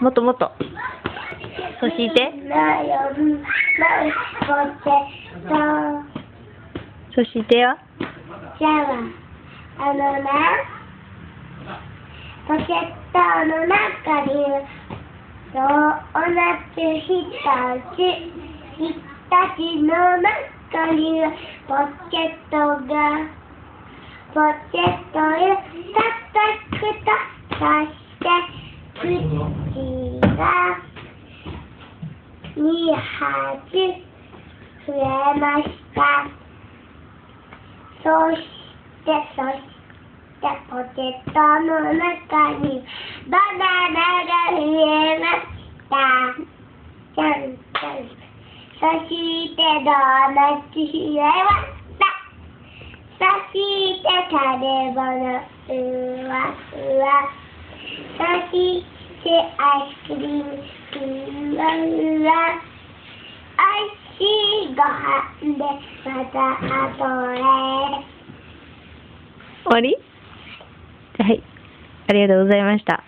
もっともっと。そしてそしてよ。じゃあ、あのね、ポケットの中に、ドーナツ一つ、一つの中に、ポケットが、ポケットへタタクタタして、口が2発増えました。そして、そして、ポケットの中にバナナが増えました。じゃんじゃん。そして、ドーナツ増えました。そして、食べ物、うわうわ。そして、アイスクリーム、ふわふわ。おいしいご飯でまた後へ。終わり？はい。ありがとうございました。